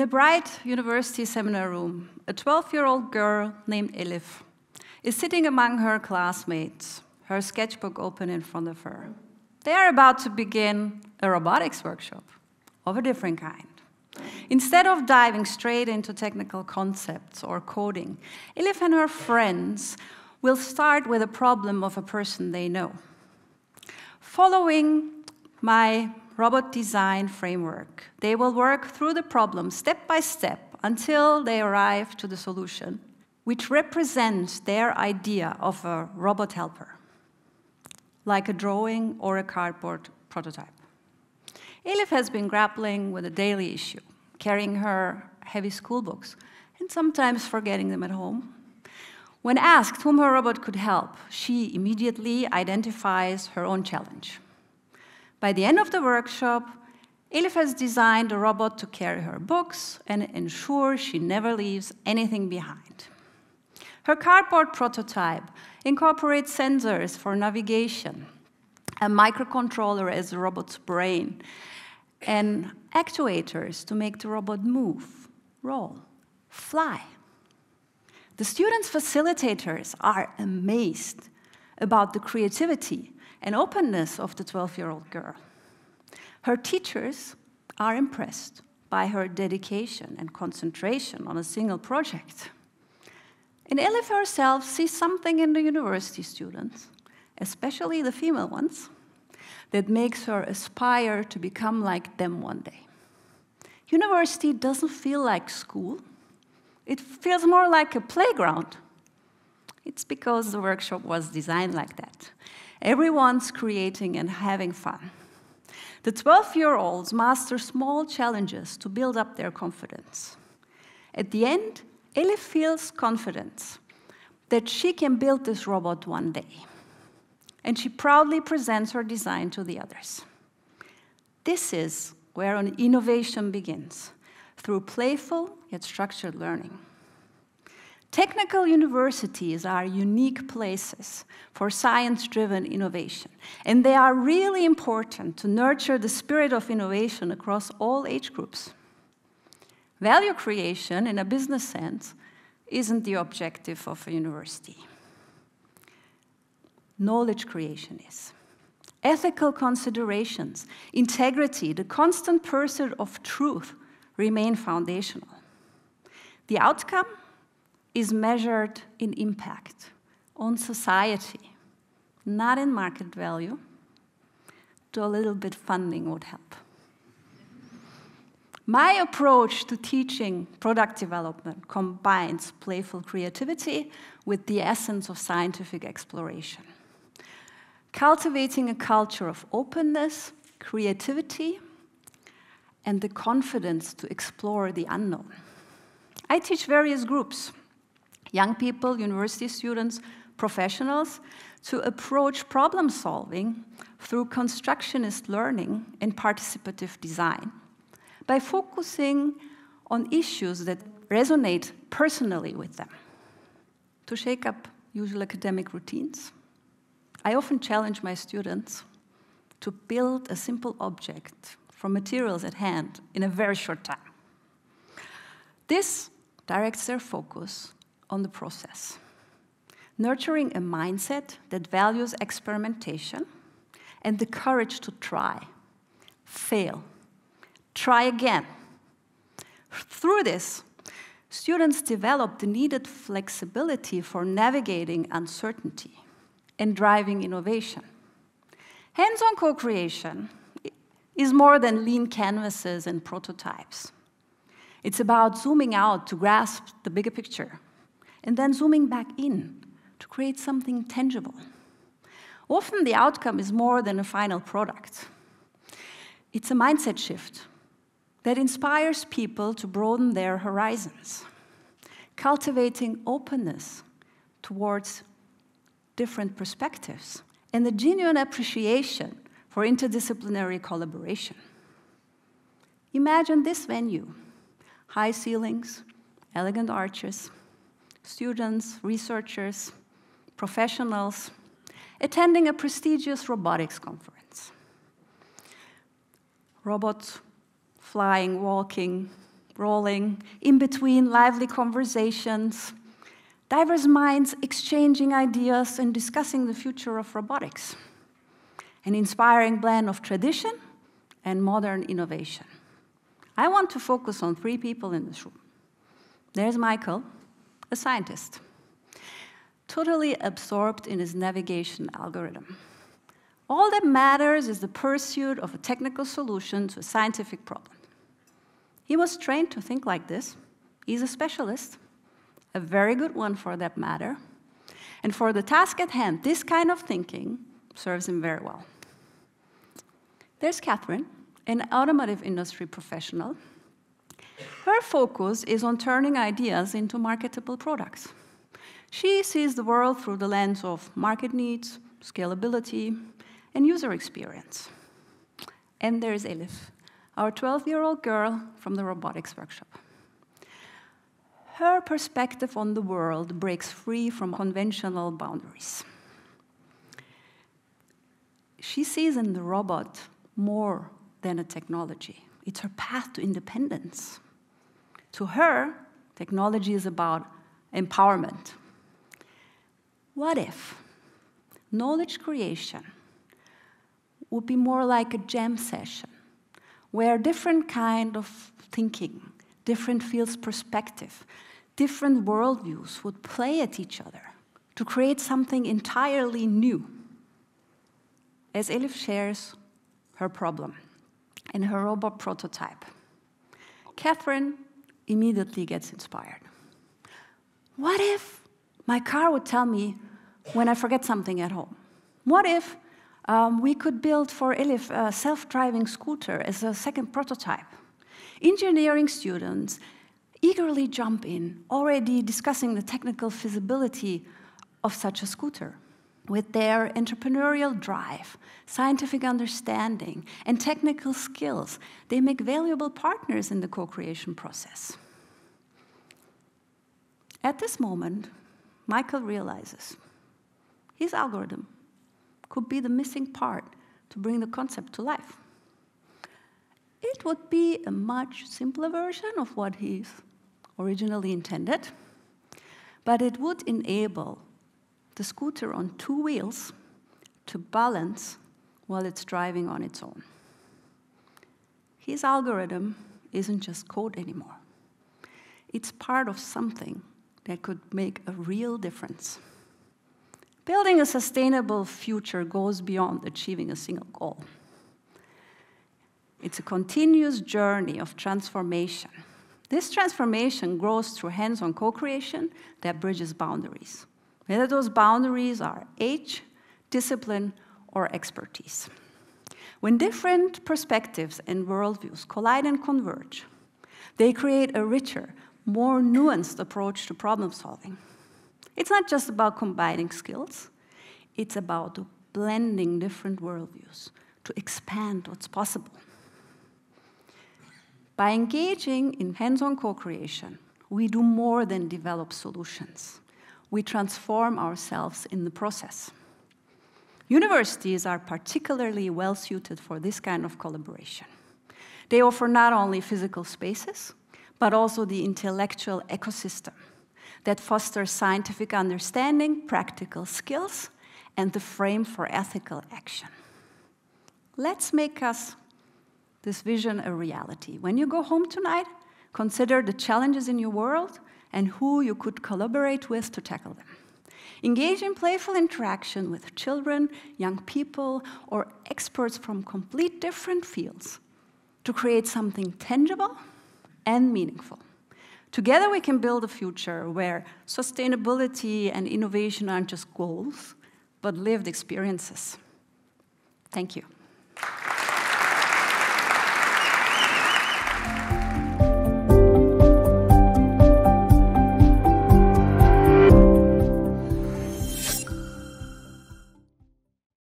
In a bright university seminar room, a 12 year old girl named Elif is sitting among her classmates, her sketchbook open in front of her. They are about to begin a robotics workshop of a different kind. Instead of diving straight into technical concepts or coding, Elif and her friends will start with a problem of a person they know. Following my robot design framework, they will work through the problem step by step until they arrive to the solution, which represents their idea of a robot helper, like a drawing or a cardboard prototype. Elif has been grappling with a daily issue, carrying her heavy school books and sometimes forgetting them at home. When asked whom her robot could help, she immediately identifies her own challenge. By the end of the workshop, Elif has designed a robot to carry her books and ensure she never leaves anything behind. Her cardboard prototype incorporates sensors for navigation, a microcontroller as the robot's brain, and actuators to make the robot move, roll, fly. The students' facilitators are amazed about the creativity and openness of the 12 year old girl. Her teachers are impressed by her dedication and concentration on a single project. And Elif herself sees something in the university students, especially the female ones, that makes her aspire to become like them one day. University doesn't feel like school, it feels more like a playground. It's because the workshop was designed like that. Everyone's creating and having fun. The 12 year olds master small challenges to build up their confidence. At the end, Elif feels confidence that she can build this robot one day. And she proudly presents her design to the others. This is where an innovation begins through playful yet structured learning. Technical universities are unique places for science driven innovation, and they are really important to nurture the spirit of innovation across all age groups. Value creation, in a business sense, isn't the objective of a university. Knowledge creation is. Ethical considerations, integrity, the constant pursuit of truth remain foundational. The outcome is measured in impact on society, not in market value, though a little bit funding would help. My approach to teaching product development combines playful creativity with the essence of scientific exploration. Cultivating a culture of openness, creativity, and the confidence to explore the unknown. I teach various groups young people, university students, professionals to approach problem solving through constructionist learning and participative design by focusing on issues that resonate personally with them. To shake up usual academic routines, I often challenge my students to build a simple object from materials at hand in a very short time. This directs their focus on the process, nurturing a mindset that values experimentation and the courage to try, fail, try again. Through this, students develop the needed flexibility for navigating uncertainty and driving innovation. Hands on co creation is more than lean canvases and prototypes. It's about zooming out to grasp the bigger picture and then zooming back in to create something tangible. Often the outcome is more than a final product. It's a mindset shift that inspires people to broaden their horizons, cultivating openness towards different perspectives and a genuine appreciation for interdisciplinary collaboration. Imagine this venue high ceilings, elegant arches, students, researchers, professionals, attending a prestigious robotics conference. Robots flying, walking, rolling, in between lively conversations, diverse minds exchanging ideas and discussing the future of robotics. An inspiring blend of tradition and modern innovation. I want to focus on three people in this room. There's Michael, a scientist, totally absorbed in his navigation algorithm. All that matters is the pursuit of a technical solution to a scientific problem. He was trained to think like this. He's a specialist, a very good one for that matter. And for the task at hand, this kind of thinking serves him very well. There's Catherine, an automotive industry professional. Her focus is on turning ideas into marketable products. She sees the world through the lens of market needs, scalability, and user experience. And there's Elif, our 12 year old girl from the robotics workshop. Her perspective on the world breaks free from conventional boundaries. She sees in the robot more than a technology, it's her path to independence. To her, technology is about empowerment. What if knowledge creation would be more like a jam session where different kind of thinking, different fields perspective, different worldviews would play at each other to create something entirely new. As Elif shares her problem in her robot prototype, Catherine immediately gets inspired. What if my car would tell me when I forget something at home? What if um, we could build for Elif a self-driving scooter as a second prototype? Engineering students eagerly jump in, already discussing the technical feasibility of such a scooter. With their entrepreneurial drive, scientific understanding, and technical skills, they make valuable partners in the co creation process. At this moment, Michael realizes his algorithm could be the missing part to bring the concept to life. It would be a much simpler version of what he's originally intended, but it would enable the scooter on two wheels to balance while it's driving on its own. His algorithm isn't just code anymore. It's part of something that could make a real difference. Building a sustainable future goes beyond achieving a single goal. It's a continuous journey of transformation this transformation grows through hands on co creation that bridges boundaries, whether those boundaries are age, discipline, or expertise. When different perspectives and worldviews collide and converge, they create a richer, more nuanced approach to problem solving. It's not just about combining skills, it's about blending different worldviews to expand what's possible. By engaging in hands-on co-creation, we do more than develop solutions. We transform ourselves in the process. Universities are particularly well suited for this kind of collaboration. They offer not only physical spaces, but also the intellectual ecosystem that fosters scientific understanding, practical skills, and the frame for ethical action. Let's make us this vision a reality. When you go home tonight, consider the challenges in your world and who you could collaborate with to tackle them. Engage in playful interaction with children, young people, or experts from complete different fields to create something tangible and meaningful. Together, we can build a future where sustainability and innovation aren't just goals, but lived experiences. Thank you.